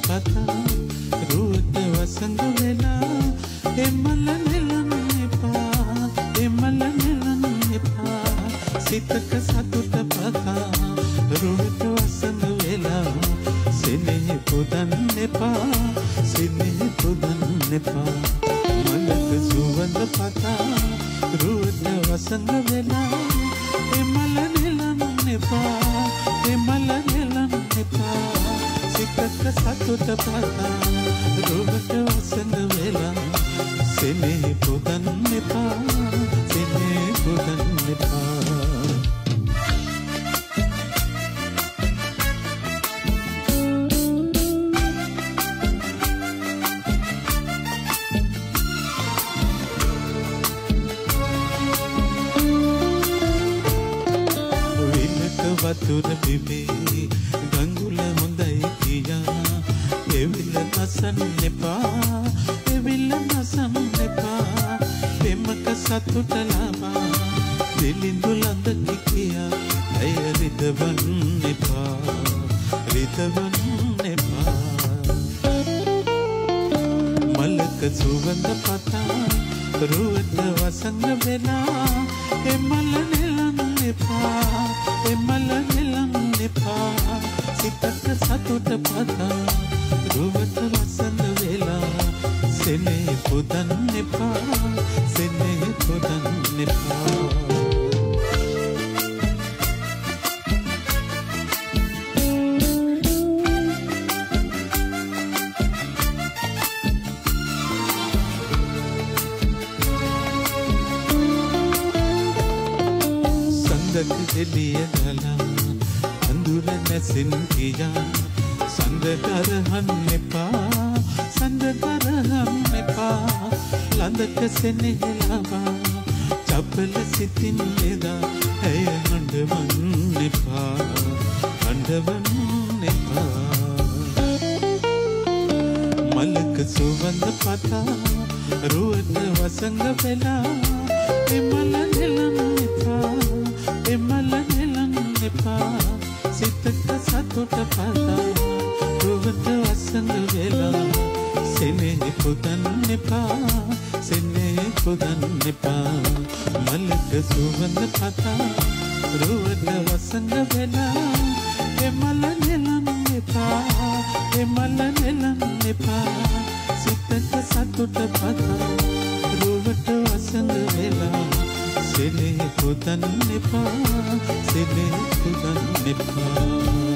පතා රුවට වසඟ වෙලා එමල නෙලන්න එපා එමල නෙලන්න එපා. සිතක සතුට පතා රුවට වසඟ වෙලා සිනෙහි පුදන්න එපා සිනෙහි පුදන්න එපා. මලක සුවඳ පතා රුවට වසඟ වෙලා එමල නෙලන්න එපා. සිතක සතුට පතා රුවට වසඟ වෙලා සිනෙහි පුදන්න එපා සිනෙහි පුදන්න එපා. විලක වතුර පිබේ ගංගුල හොඳයි කියා එවිල නසන්න එපා. එවිල නසන්න එපා. පෙමක සතුට ලබා දිලිඳු ළඳ කියා ඇය රිදවන්න එපා. රිදවන්න එපා. මලක සුවඳ පතා. රුවට වසඟ වෙලා. එමල නෙලන්න එපා. එමල සතුට පතා රුවට වසඟ වෙලා සෙනේ පුදන්න එපා සෙනේ පුදන්න එපා සඳක එලිය ගලා අඳුර නැසින් කියා සඳ කරහන් එපා සඳ කරහන් එපා. ලඳක සෙනෙහි ලබා චපල සිතින් එදා. ඇය හඬවන්න එපා හඬවන්න එපා. මලක සුවඳ පතා රුවට වසඟ වෙලා එමල රුවට වසඟ වෙලා සෙනෙහි පුදන්න එපා සෙනෙහි පුදන්න එපා. මලක සුවඳ පතා රුවට වසඟ වෙලා එමල නෙලන්න එපා එමල නෙලන්න එපා. සිතක සතුට පතා රුවට වසඟ වෙලා සෙනෙහි පුදන්න එපා සෙනෙහි පුදන්න එපා.